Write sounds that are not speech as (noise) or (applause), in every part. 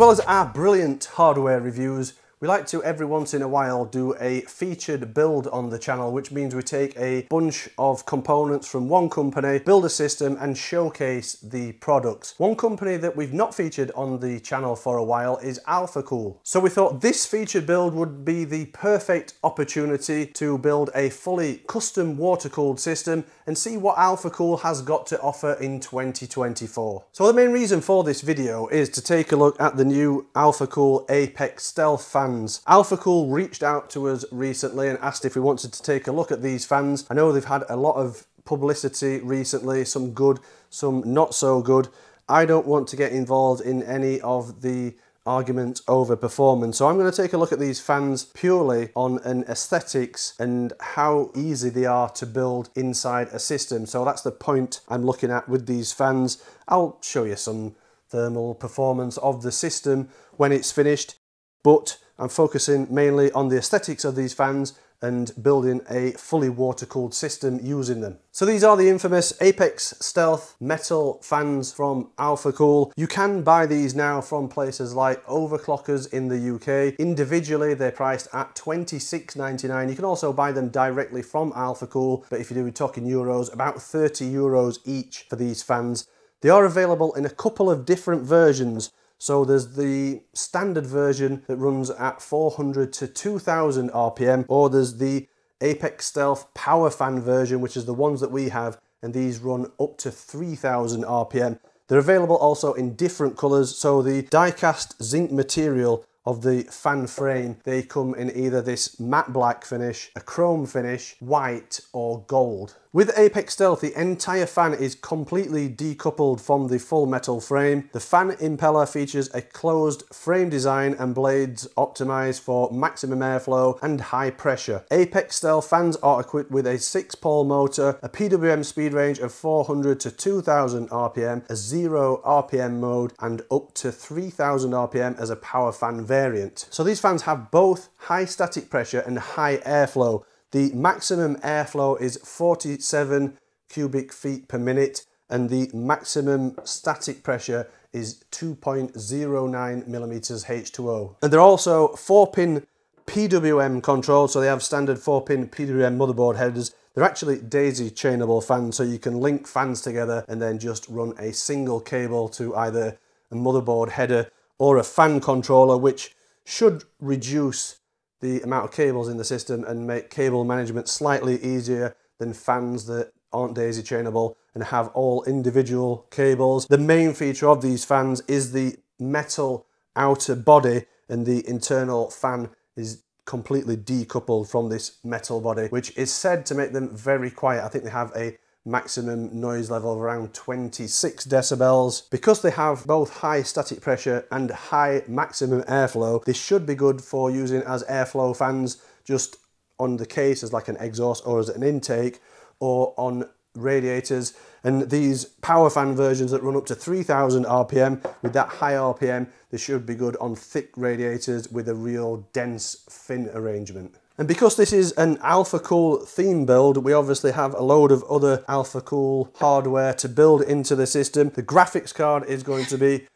well as our brilliant hardware reviews, we like to every once in a while do a featured build on the channel, which means we take a bunch of components from one company, build a system and showcase the products. One company that we've not featured on the channel for a while is Alphacool. So we thought this featured build would be the perfect opportunity to build a fully custom water-cooled system and see what Alphacool has got to offer in 2024. So the main reason for this video is to take a look at the new Alphacool Apex Stealth fan fans. Alphacool reached out to us recently and asked if we wanted to take a look at these fans. I know they've had a lot of publicity recently, some good, some not so good. I don't want to get involved in any of the argument over performance. So I'm going to take a look at these fans purely on an aesthetics and how easy they are to build inside a system. So that's the point I'm looking at with these fans. I'll show you some thermal performance of the system when it's finished, but I'm focusing mainly on the aesthetics of these fans and building a fully water-cooled system using them. So these are the infamous Apex Stealth metal fans from Alphacool. You can buy these now from places like Overclockers in the UK. Individually, they're priced at $26.99. You can also buy them directly from Alphacool, but if you do, we're talking euros, about 30 euros each for these fans. They are available in a couple of different versions. So there's the standard version that runs at 400 to 2000 RPM, or there's the Apex Stealth Power Fan version, which is the ones that we have, and these run up to 3000 RPM. They're available also in different colours, so the die-cast zinc material of the fan frame, they come in either this matte black finish, a chrome finish, white or gold. With Apex Stealth, the entire fan is completely decoupled from the full metal frame. The fan impeller features a closed frame design and blades optimized for maximum airflow and high pressure. Apex Stealth fans are equipped with a 6-pole motor, a PWM speed range of 400 to 2000 RPM, a 0 RPM mode, and up to 3000 RPM as a power fan variant. So these fans have both high static pressure and high airflow, the maximum airflow is 47 cubic feet per minute and the maximum static pressure is 2.09 millimeters H2O. And they're also 4-pin PWM controlled, so they have standard 4-pin PWM motherboard headers. They're actually daisy chainable fans, so you can link fans together and then just run a single cable to either a motherboard header or a fan controller, which should reduce the amount of cables in the system and make cable management slightly easier than fans that aren't daisy chainable and have all individual cables. The main feature of these fans is the metal outer body and the internal fan is completely decoupled from this metal body, which is said to make them very quiet. I think they have a maximum noise level of around 26 decibels. Because they have both high static pressure and high maximum airflow, this should be good for using as airflow fans just on the case as like an exhaust or as an intake or on radiators and these power fan versions that run up to 3000 rpm with that high rpm they should be good on thick radiators with a real dense fin arrangement and because this is an Alphacool theme build, we obviously have a load of other Alphacool hardware to build into the system. The graphics card is going to be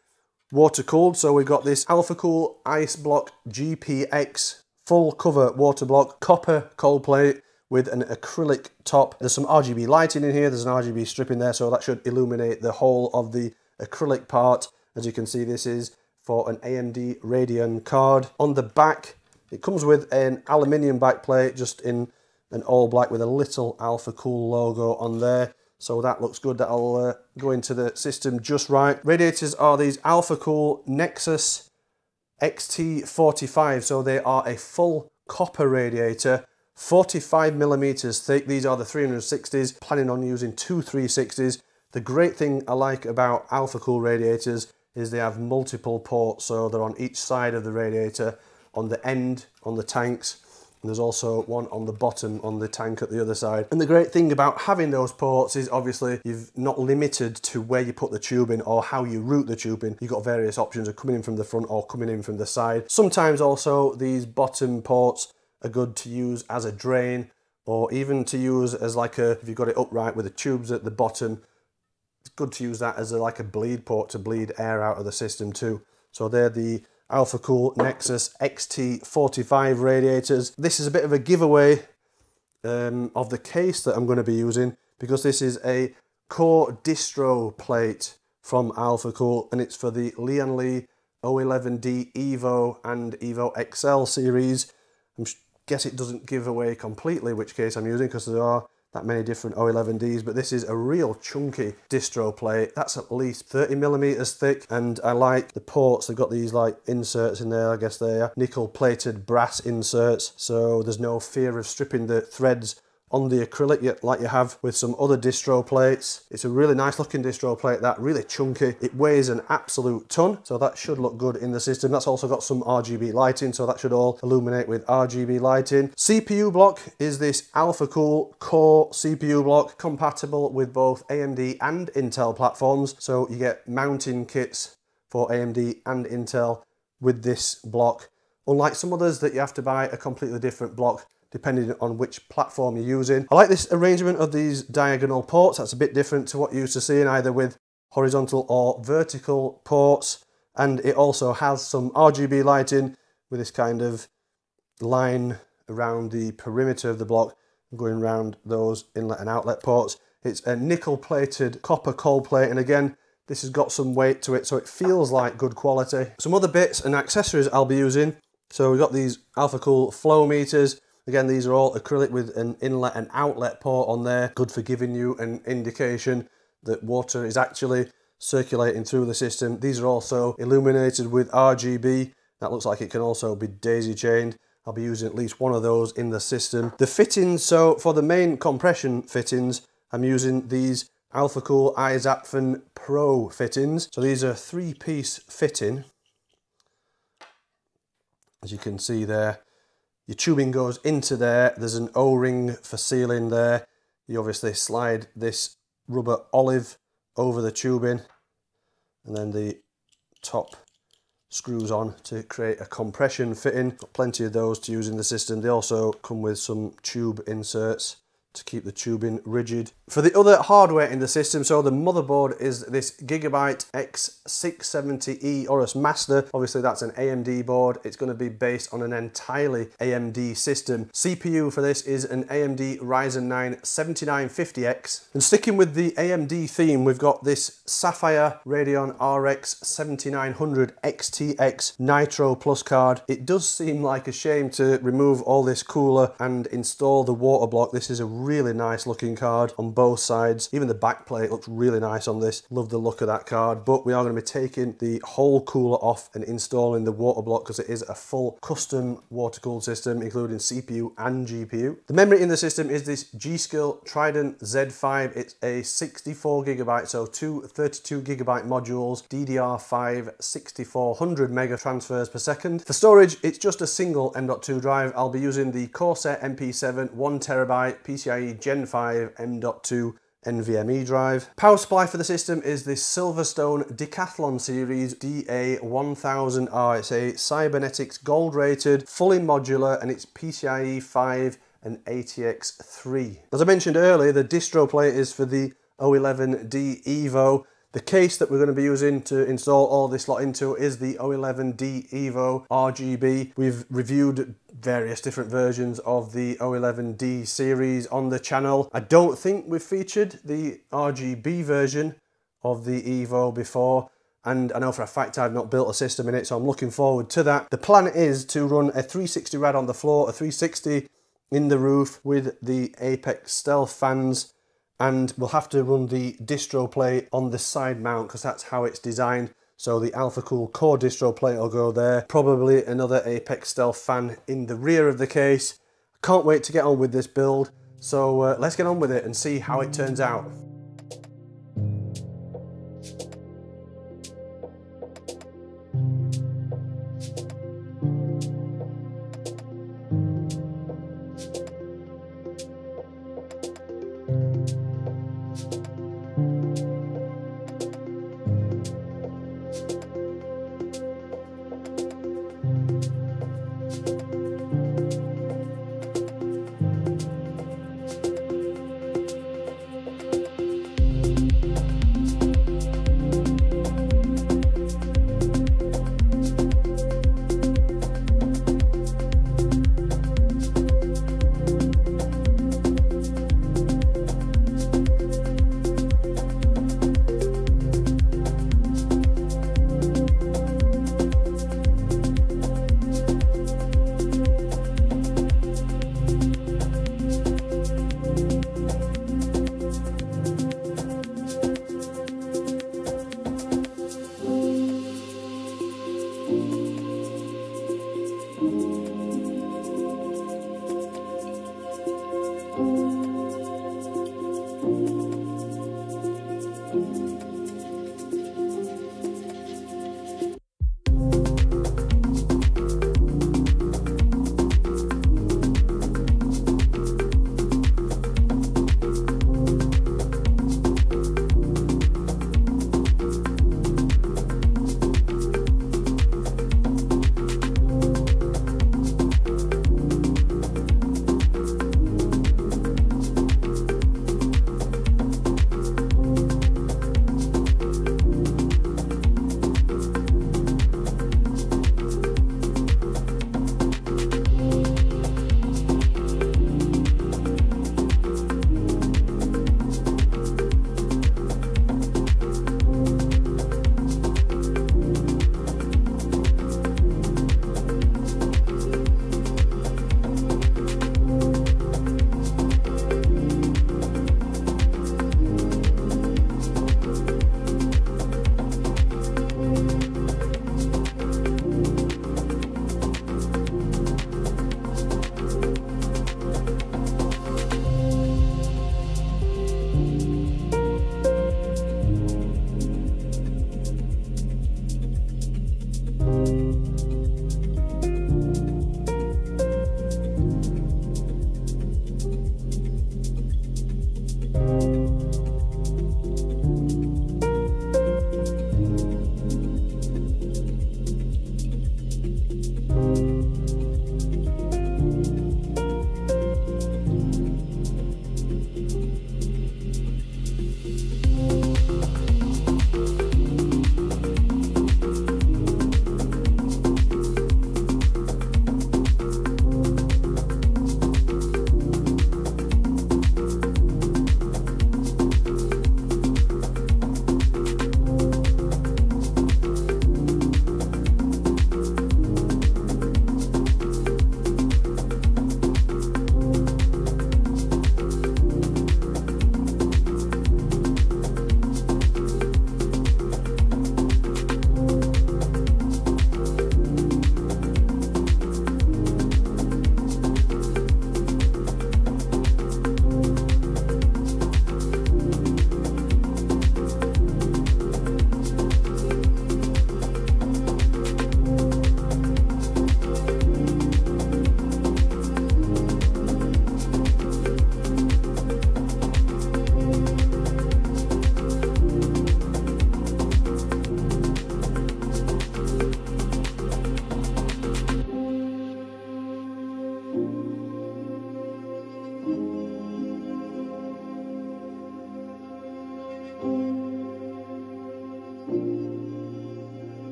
water cooled. So we've got this Alphacool Ice Block GPX full cover water block, copper cold plate with an acrylic top. There's some RGB lighting in here. There's an RGB strip in there. So that should illuminate the whole of the acrylic part. As you can see, this is for an AMD Radeon card. On the back, it comes with an aluminium backplate just in an all black with a little Alphacool logo on there. So that looks good. That'll uh, go into the system just right. Radiators are these Alphacool NexXxoS XT45. So they are a full copper radiator 45 millimeters thick. These are the 360s. Planning on using two 360s. The great thing I like about Alphacool radiators is they have multiple ports. So they're on each side of the radiator, on the end, on the tanks, and there's also one on the bottom on the tank at the other side. And the great thing about having those ports is obviously you've not limited to where you put the tube in or how you route the tube in. You've got various options of coming in from the front or coming in from the side. Sometimes also these bottom ports are good to use as a drain or even to use as like a, if you've got it upright with the tubes at the bottom, it's good to use that as a, like a bleed port to bleed air out of the system too. So they're the Alphacool NexXxoS XT45 radiators. This is a bit of a giveaway um, of the case that I'm going to be using because this is a core distro plate from Alphacool and it's for the Lian Li O11D Evo and Evo XL series. I guess it doesn't give away completely which case I'm using because there are that many different O11Ds, but this is a real chunky distro plate. That's at least 30 millimeters thick, and I like the ports. They've got these like inserts in there, I guess they are nickel plated brass inserts, so there's no fear of stripping the threads on the acrylic like you have with some other distro plates. It's a really nice looking distro plate that, really chunky. It weighs an absolute ton, so that should look good in the system. That's also got some RGB lighting, so that should all illuminate with RGB lighting. CPU block is this Alphacool Core CPU block, compatible with both AMD and Intel platforms, so you get mounting kits for AMD and Intel with this block. Unlike some others that you have to buy a completely different block depending on which platform you're using. I like this arrangement of these diagonal ports. That's a bit different to what you're used to seeing either with horizontal or vertical ports. And it also has some RGB lighting with this kind of line around the perimeter of the block going around those inlet and outlet ports. It's a nickel plated copper cold plate and again this has got some weight to it so it feels like good quality. Some other bits and accessories I'll be using. So we've got these Alphacool flow meters. Again, these are all acrylic with an inlet and outlet port on there, good for giving you an indication that water is actually circulating through the system. These are also illuminated with RGB. That looks like it can also be daisy chained. I'll be using at least one of those in the system. The fittings, so for the main compression fittings, I'm using these Alphacool Eiszapfen Pro fittings. So these are three-piece fitting. As you can see there, your tubing goes into there. There's an O-ring for sealing there. You obviously slide this rubber olive over the tubing and then the top screws on to create a compression fitting. Got plenty of those to use in the system. They also come with some tube inserts to keep the tubing rigid. For the other hardware in the system, so the motherboard is this Gigabyte X670E Aorus Master. Obviously that's an AMD board. It's going to be based on an entirely AMD system. CPU for this is an AMD Ryzen 9 7950X. And sticking with the AMD theme, we've got this Sapphire Radeon RX 7900 XTX Nitro Plus card. It does seem like a shame to remove all this cooler and install the water block. This is a really nice looking card on both sides. Even the back plate looks really nice on this. Love the look of that card, but we are going to be taking the whole cooler off and installing the water block because it is a full custom water cooled system, including CPU and GPU. The memory in the system is this G.Skill Trident Z5. It's a 64 gigabyte, so two 32 gigabyte modules, DDR5 6400 mega transfers per second. For storage, it's just a single M.2 drive. I'll be using the Corsair MP7 one terabyte PCI Gen 5 M.2 NVMe drive. Power supply for the system is this Silverstone Decathlon Series DA1000R. It's a Cybenetics gold rated, fully modular, and it's PCIe 5 and ATX 3. As I mentioned earlier, the distro plate is for the O11D Evo. The case that we're going to be using to install all this lot into is the O11D Evo RGB. We've reviewed various different versions of the O11D series on the channel. I don't think we've featured the RGB version of the Evo before and I know for a fact I've not built a system in it so I'm looking forward to that. The plan is to run a 360 rad on the floor, a 360 in the roof with the Apex Stealth fans and we'll have to run the distro plate on the side mount because that's how it's designed. So the Alphacool core distro plate will go there. Probably another Apex Stealth fan in the rear of the case. Can't wait to get on with this build. So uh, let's get on with it and see how it turns out.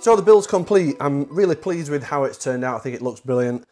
So the build's complete. I'm really pleased with how it's turned out. I think it looks brilliant.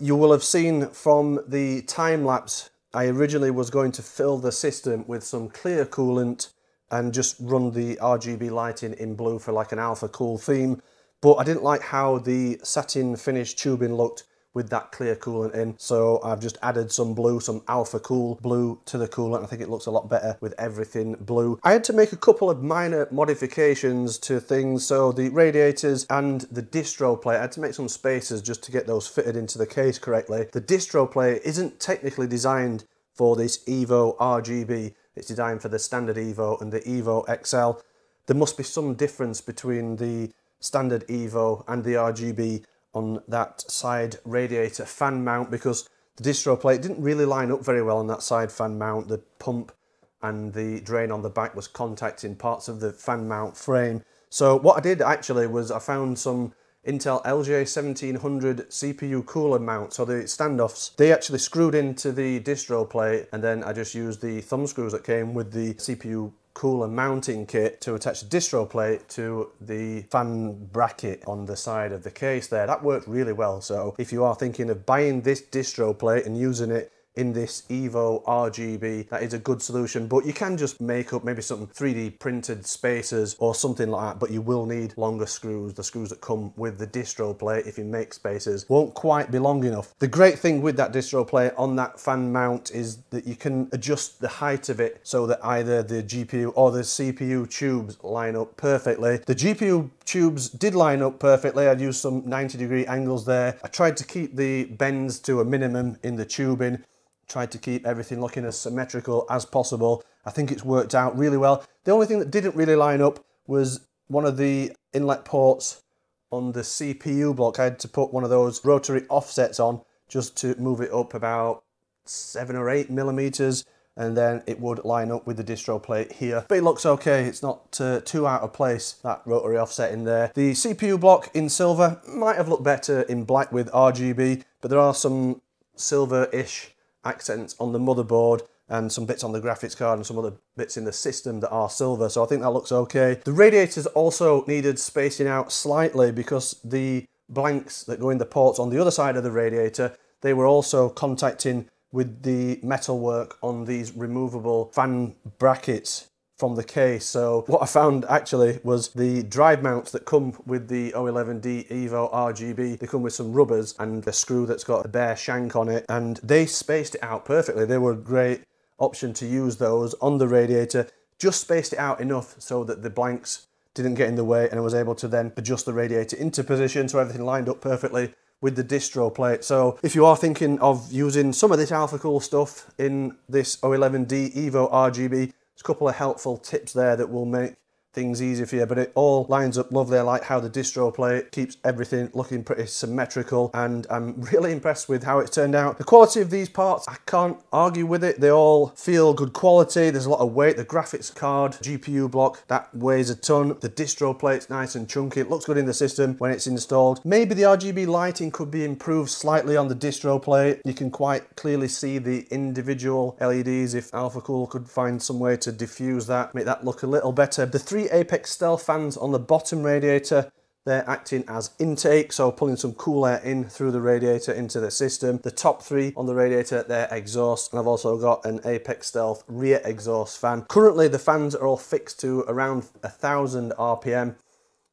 You will have seen from the time lapse, I originally was going to fill the system with some clear coolant and just run the RGB lighting in blue for like an Alphacool theme. But I didn't like how the satin finish tubing looked with that clear coolant in. So I've just added some blue, some Alphacool blue to the coolant. I think it looks a lot better with everything blue. I had to make a couple of minor modifications to things. So the radiators and the distro plate, I had to make some spaces just to get those fitted into the case correctly. The distro plate isn't technically designed for this Evo RGB. It's designed for the standard Evo and the Evo XL. There must be some difference between the standard Evo and the RGB on that side radiator fan mount because the distro plate didn't really line up very well on that side fan mount. The pump and the drain on the back was contacting parts of the fan mount frame. So what I did actually was I found some Intel LGA1700 CPU cooler mount, so the standoffs, they actually screwed into the distro plate and then I just used the thumb screws that came with the CPU cooler mounting kit to attach the distro plate to the fan bracket on the side of the case there. That worked really well. So if you are thinking of buying this distro plate and using it in this Evo RGB. That is a good solution, but you can just make up maybe some 3D printed spacers or something like that, but you will need longer screws. The screws that come with the distro plate, if you make spacers, won't quite be long enough. The great thing with that distro plate on that fan mount is that you can adjust the height of it so that either the GPU or the CPU tubes line up perfectly. The GPU tubes did line up perfectly. I used some 90 degree angles there. I tried to keep the bends to a minimum in the tubing tried to keep everything looking as symmetrical as possible. I think it's worked out really well. The only thing that didn't really line up was one of the inlet ports on the CPU block. I had to put one of those rotary offsets on just to move it up about seven or eight millimeters and then it would line up with the distro plate here. But it looks okay, it's not uh, too out of place, that rotary offset in there. The CPU block in silver might have looked better in black with RGB, but there are some silver-ish accents on the motherboard and some bits on the graphics card and some other bits in the system that are silver. So I think that looks okay. The radiators also needed spacing out slightly because the blanks that go in the ports on the other side of the radiator, they were also contacting with the metalwork on these removable fan brackets from the case. So what I found actually was the drive mounts that come with the O11D Evo RGB, they come with some rubbers and a screw that's got a bare shank on it and they spaced it out perfectly. They were a great option to use those on the radiator, just spaced it out enough so that the blanks didn't get in the way and I was able to then adjust the radiator into position so everything lined up perfectly with the distro plate. So if you are thinking of using some of this Alphacool stuff in this O11D Evo RGB, a couple of helpful tips there that will make things easier for you, but it all lines up lovely. I like how the distro plate keeps everything looking pretty symmetrical and I'm (laughs) really impressed with how it's turned out. The quality of these parts, I can't argue with it. They all feel good quality. There's a lot of weight. The graphics card, GPU block, that weighs a ton. The distro plate's nice and chunky. It looks good in the system when it's installed. Maybe the RGB lighting could be improved slightly on the distro plate. You can quite clearly see the individual LEDs if Alphacool could find some way to diffuse that, make that look a little better. The three Apex Stealth fans on the bottom radiator. They're acting as intake, so pulling some cool air in through the radiator into the system. The top three on the radiator, they're exhaust, and I've also got an Apex Stealth rear exhaust fan. Currently, the fans are all fixed to around 1000 RPM.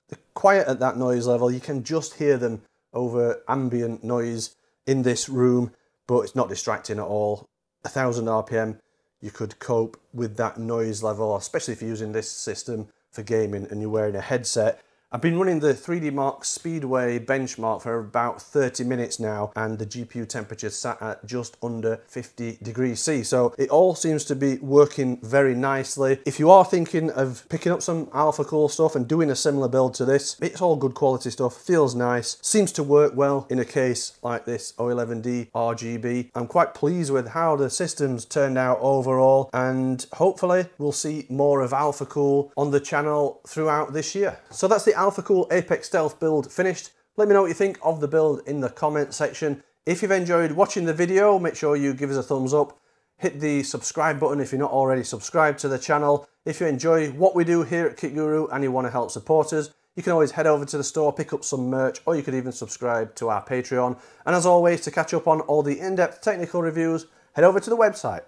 They're quiet at that noise level. You can just hear them over ambient noise in this room, but it's not distracting at all. 1000 RPM, you could cope with that noise level, especially if you're using this system for gaming and you're wearing a headset I've been running the 3DMark Speedway benchmark for about 30 minutes now and the GPU temperature sat at just under 50 degrees C. So it all seems to be working very nicely. If you are thinking of picking up some Alphacool stuff and doing a similar build to this, it's all good quality stuff, feels nice, seems to work well in a case like this O11D RGB. I'm quite pleased with how the system's turned out overall and hopefully we'll see more of Alphacool on the channel throughout this year. So that's the Alphacool Apex Stealth build finished. Let me know what you think of the build in the comment section. If you've enjoyed watching the video, make sure you give us a thumbs up. Hit the subscribe button if you're not already subscribed to the channel. If you enjoy what we do here at KitGuru and you want to help support us, you can always head over to the store, pick up some merch, or you could even subscribe to our Patreon. And as always, to catch up on all the in-depth technical reviews, head over to the website